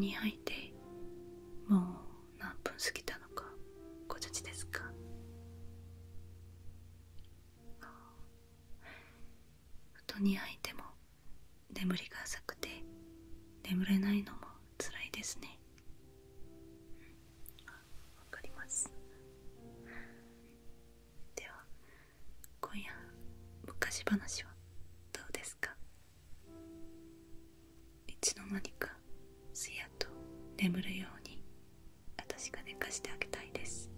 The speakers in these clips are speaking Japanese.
団に入っるように私が寝かしてあげたいです。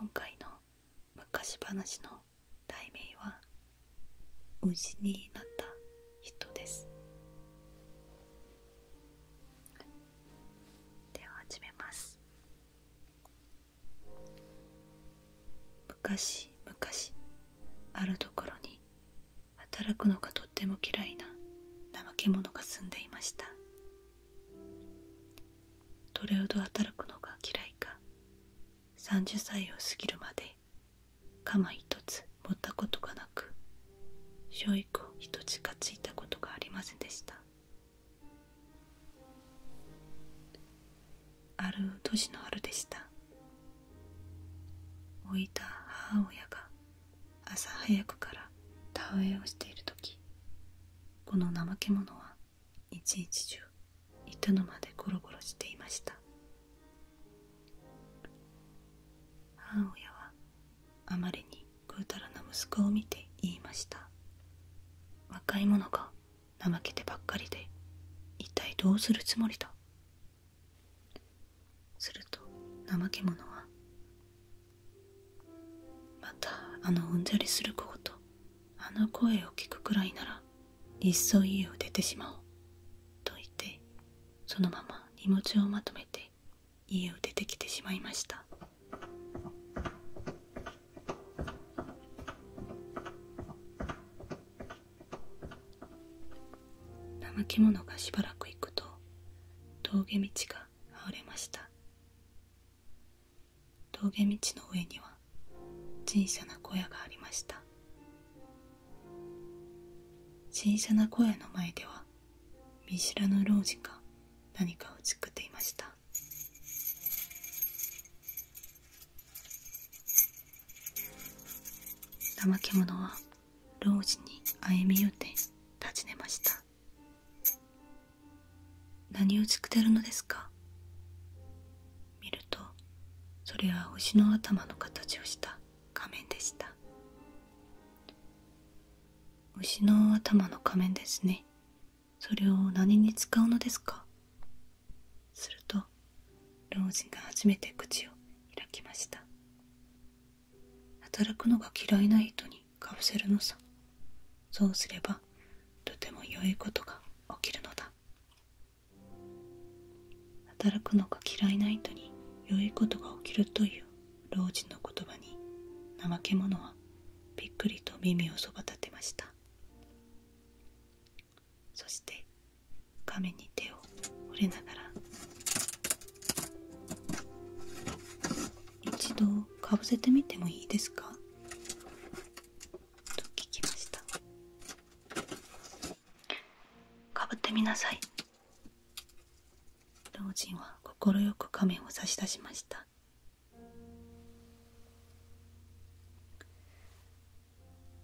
今回の昔話の題名は「牛になった人」です。では始めます。昔々あるところに働くのがとっても嫌いな怠け者が住んでいました。どれほど働くのか30歳を過ぎるまで鎌一つ持ったことがなく教育を一つかついたことがありませんでした。ある年の春でした。老いた母親が朝早くから田植えをしている時この怠け者は一日中板の間でゴロゴロしていました。母親はあまりにぐうたらな息子を見て言いました。若い者が怠けてばっかりで一体どうするつもりだ？すると怠け者はまたあのうんざりする子とあの声を聞くくらいならいっそ家を出てしまおうと言ってそのまま荷物をまとめて家を出てきてしまいました。怠け者がしばらく行くと峠道が現れました。峠道の上には小さな小屋がありました。小さな小屋の前では見知らぬ老人が何かを作っていました。怠け者は老人に歩み寄って何を作ってるのですか？見るとそれは牛の頭の形をした仮面でした。牛の頭の仮面ですね。それを何に使うのですか？すると老人が初めて口を開きました。働くのが嫌いな人にかぶせるのさ。そうすればとても良いことが働くのが嫌いな人に良いことが起きるという老人の言葉に怠け者はびっくりと耳をそば立てました。そして亀に手を触れながら一度かぶせてみてもいいですか？と聞きましたかぶってみなさい。人は快く仮面を差し出しました。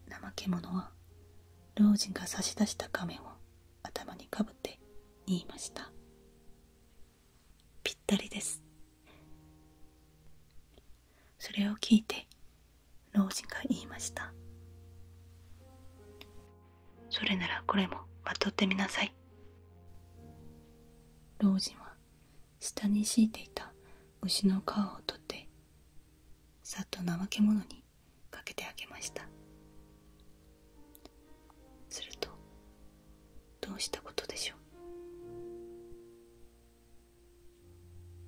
怠け者は老人が差し出した仮面を頭にかぶって言いました。ぴったりです。それを聞いて老人が言いました。それならこれもまとってみなさい。老人は下に敷いていた牛の皮を取ってさっと怠け者にかけてあげました。するとどうしたことでしょ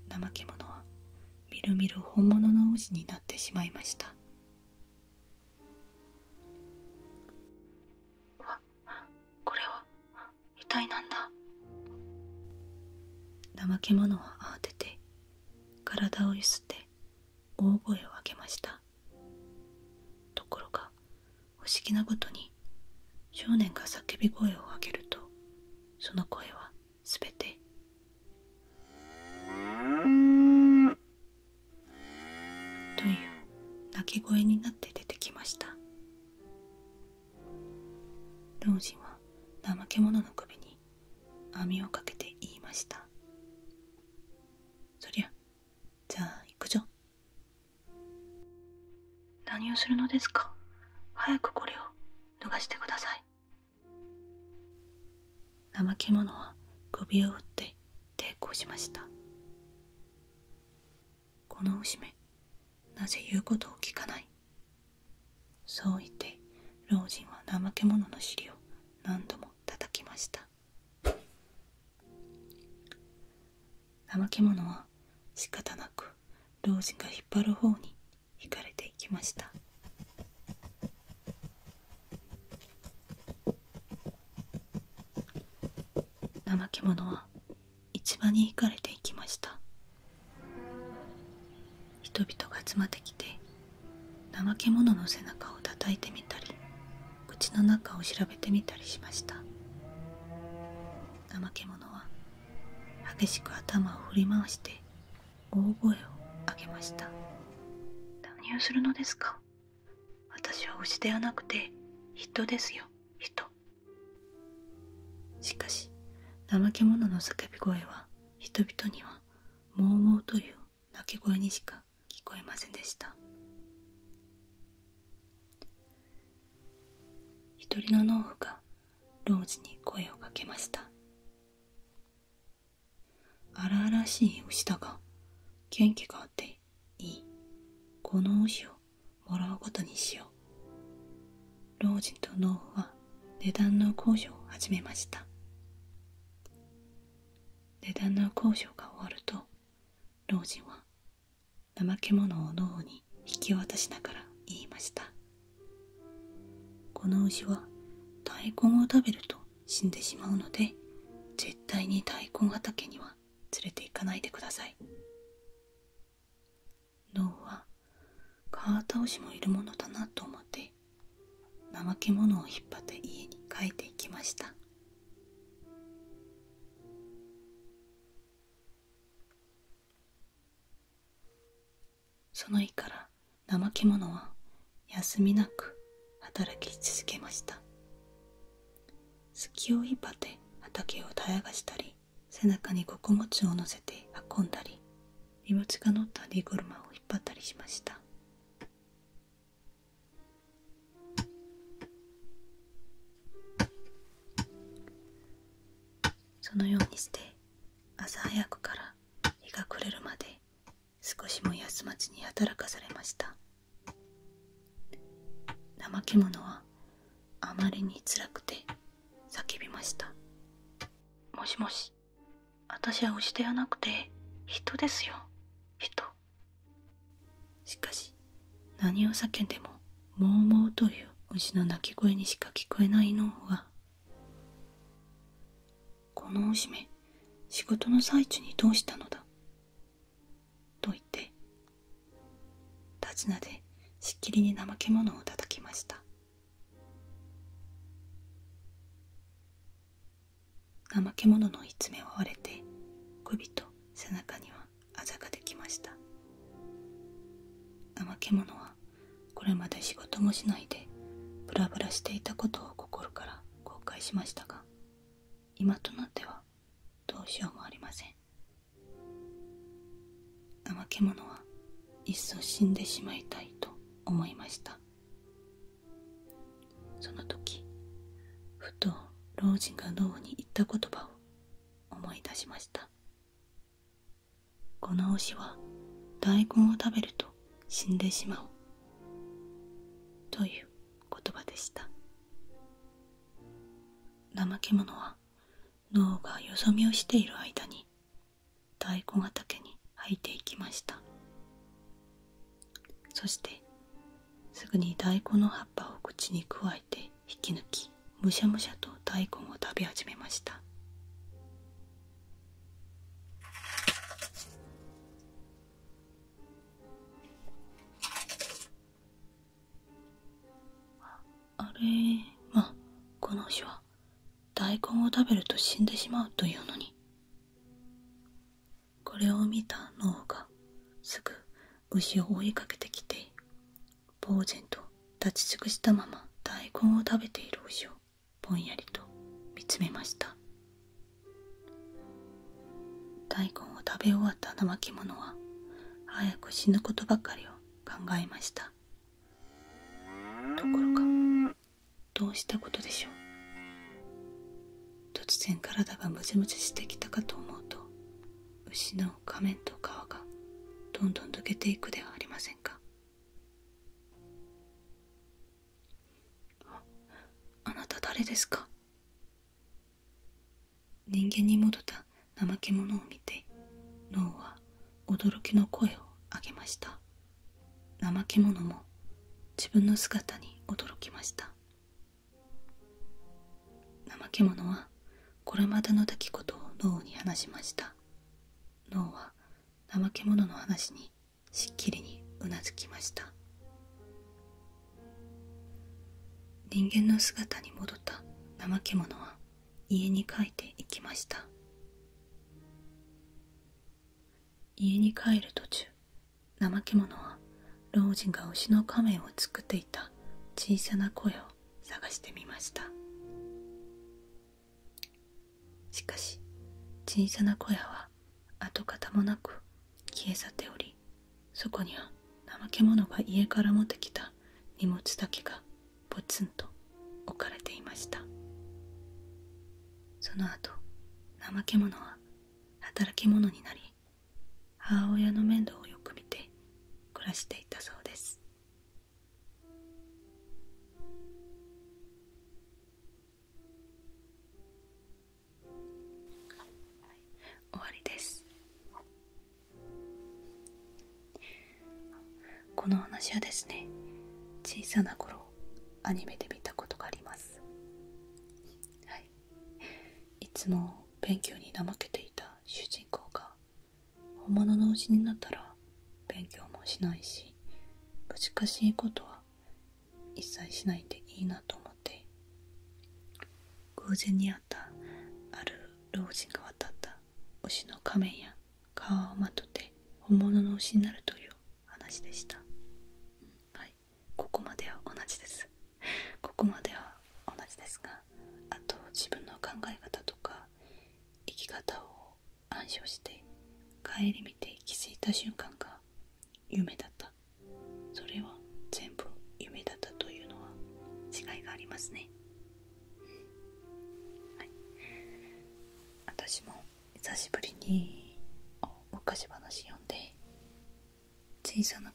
う？怠け者はみるみる本物の王子になってしまいました。獣は慌てて体をゆすって大声を上げました。ところが不思議なことに少年が叫び声を上げるとその声は怠け者は首を打って抵抗しました。この牛めなぜ言うことを聞かない？そう言って老人は怠け者の尻を何度も叩きました。怠け者は仕方なく老人が引っ張る方に引かれていきました。怠け者は市場に引かれていきました。人々が集まってきて怠け者の背中を叩いてみたり口の中を調べてみたりしました。怠け者は激しく頭を振り回して大声を上げました。何をするのですか？私は牛ではなくて人ですよ人。しかし怠け者の叫び声は人々にはもうもうという鳴き声にしか聞こえませんでした。一人の農夫が老人に声をかけました。荒々しい牛だが元気があっていい。この牛をもらうことにしよう。老人と農夫は値段の交渉を始めました。値段の交渉が終わると老人は怠け者を農夫に引き渡しながら言いました。この牛は大根を食べると死んでしまうので絶対に大根畑には連れて行かないでください。脳は川倒しもいるものだなと思って怠け者を引っ張って家に帰っていきました。その日から怠け者は休みなく働き続けました。隙を引っ張って畑を耕したり背中に穀物を乗せて運んだり荷物が乗った荷車を引っ張ったりしました。そのようにして朝早くから日が暮れるまで少しも休まずに働かされました。怠け者はあまりにつらくて叫びました。もしもし私は牛ではなくて人ですよ。人。しかし何を叫んでももうもうという牛の鳴き声にしか聞こえないのはこの牛め仕事の最中にどうしたのだ。と言って手綱でしっきりに怠け者を叩きました。怠け者の一目を割れて首と背中にはあざができました。怠け者はこれまで仕事もしないでブラブラしていたことを心から後悔しましたが今とな怠け者はいっそ死んでしまいたいと思いました。その時ふと老人が脳に言った言葉を思い出しました。この牛は大根を食べると死んでしまう。という言葉でした。怠け者は脳がよそ見をしている間に大根畑いていきました。そしてすぐに大根の葉っぱを口にくわえて引き抜きむしゃむしゃと大根を食べ始めました。あれまあこの牛は大根を食べると死んでしまうというのにこれを見た脳がすぐ牛を追いかけてきて呆然と立ち尽くしたまま大根を食べている牛をぼんやりと見つめました。大根を食べ終わった怠け者は早く死ぬことばかりを考えました。ところがどうしたことでしょう。突然体がムチムチしてきたかと思の仮面と皮がどんどん抜けていくではありませんか？あなた誰ですか？人間に戻った怠け者を見て脳は驚きの声を上げました。怠け者も自分の姿に驚きました。怠け者はこれまでの出来事を脳に話しました。脳は怠け者の話にしっきりにうなずきました。人間の姿に戻った怠け者は家に帰っていきました。家に帰る途中怠け者は老人が牛の仮面を作っていた小さな声を探してみました。しかし小さな小屋は跡形もなく消え去っておりそこには怠け者が家から持ってきた荷物だけがポツンと置かれていました。その後怠け者は働き者になり母親の面倒をよく見て暮らしていたそう。話はですね小さな頃アニメで見たことがあります。はい。いつも勉強に怠けていた主人公が本物の牛になったら勉強もしないし難しいことは一切しないでいいなと思って偶然にあったある老人が渡った牛の仮面や皮をまとって本物の牛になるという話でしたはいここまでは同じですここまでは同じですがあと自分の考え方とか生き方を暗唱して顧みて気づいた瞬間が夢だった。それは全部夢だったというのは違いがありますね。はい。私も久しぶりに昔話読んで小さな